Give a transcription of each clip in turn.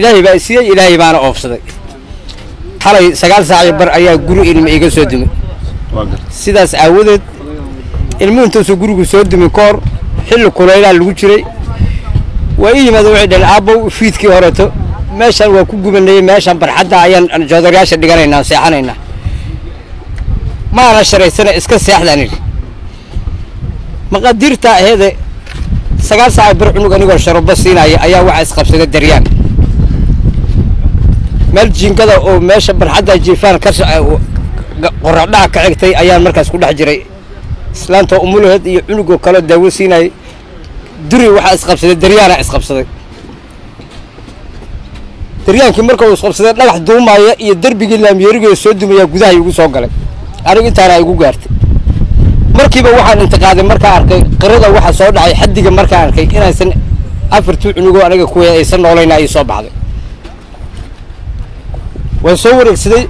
ilaahay baa isiiyey ilaahay baana oofsaday. Xalay sagaal saaci bar ayaa guri ilma iga soo dumay sidaas aawadeed ilmuhu intuusu gurigu soo dumin ka hor xilli kulaylaa lagu jiray waa ii yimaada waxay dhaheen aabbow fiidkii horeeto meeshaan waa ku gubanayey meeshaan barxadda ayaan joodarayaasha dhiganaynaa seexanaynaa. Maana sharaysana iska seexdaan idhi maqaadiirtaa aheede sagaal saaca bar cunug anigoo sharubo siinaya ayaa waxaa isqabsaday daryaan meel jiingada oo meesha barxadda jiifaan ka qoradhaha ka xigtay ayaan markaas ku dhex jiray. Islaanta umulaheed iyo cunugoo kaleo daawo siinayay duri waxaa isqabsaday daryaana isqabsaday. Daryaankii marka uu isqabsaday dhagax duumaaya iyo derbigii laamyeerigeeda soo dumayaa gudaha igu soo galay. Anigu intaana igu gaartay. Markiiba waxaan intiqaaday markaa arkay qirada waxa soo dhacay xaddiga markaa arkay inaysan afartii cunugoo aniga kuwa aysan noolayna ay soo baxday waan soo wareegsaday.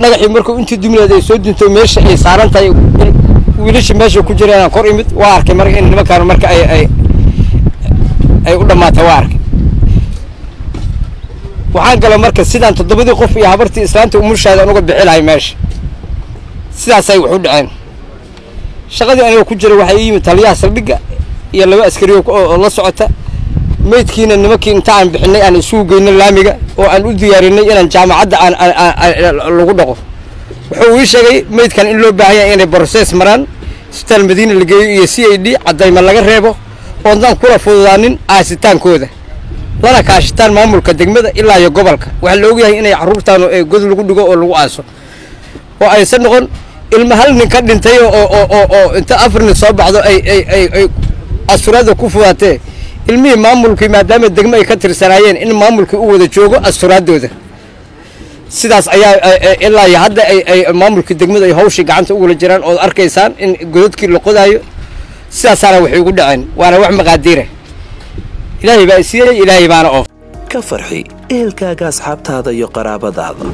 Dhagaxii markuu intii dumleed ay soo dunto meesha ay saaran tahay wiilashii meesha ku jira inaan kor imid waa arkay marka in nimankaan marka ay ay ay u dhammaatay waa arkay. Waxaan gala marka sidaan toddobadii qof iyo habartii islaanta umushaada uga bixi lahay meesha. Sidaasay wax u dhaceen. Shaqadii aniga ku jira waxaa ii yimid taliyaha saldhigga iyo laba askari oo la socota meydkiina nimankii inta aan bixinay aan isugu geyno laamiga oo aan u diyaarinay inaan jaamacadda aan lagu dhaqo. Wuxuu ii sheegay meydkan in loo baahan yahay inay broses maraan isbitaal madiina la geeyo iyo c i d caddayma laga reebo oodaan kula fududaanin aasitaankooda. Lana kaashitaan maamulka degmada ilaa iyo gobolka. Waxaa la ogyahay inay carruurtaan god lagu dhigo oo lagu aaso. Oo aysan noqon ilma hal nin ka dhintay oo inta afar nin soo baxdo ay asturaadda ku fudaatee ilmihii maamulkii maadaama degmo ay ka tirsanaayeen in maamulkii u wada joogo asturaadooda. Sidaas ayaa ilaa iyo hadda ay maamulkii degmadu ay hawshii gacanta ugula jiraan ood arkaysaan in godadkii la qodaayo sidaasaana waxay ugu dhaceen waana wax maqaadiira ilaahay baa isiiyey ilaahay baana oof ka farxi ehelkaaga asxaabtaada iyo qaraabadaada.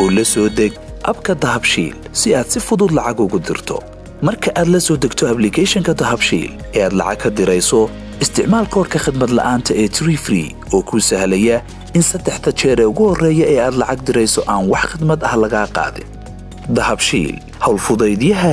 Oo la soo deg abka dahabshiil si aad si fudud lacag ugu dirto marka aad la soo degto ablicathonka dahabshiil ee aad lacag ka dirayso isticmaal koorka khadmad la'aanta ee tree free oo kuu sahlaya in saddexda jeer ee ugu horreeya ee aad lacag dirayso aan wax khidmad ah lagaa qaadin. Dahabshiil howlfudaydyaha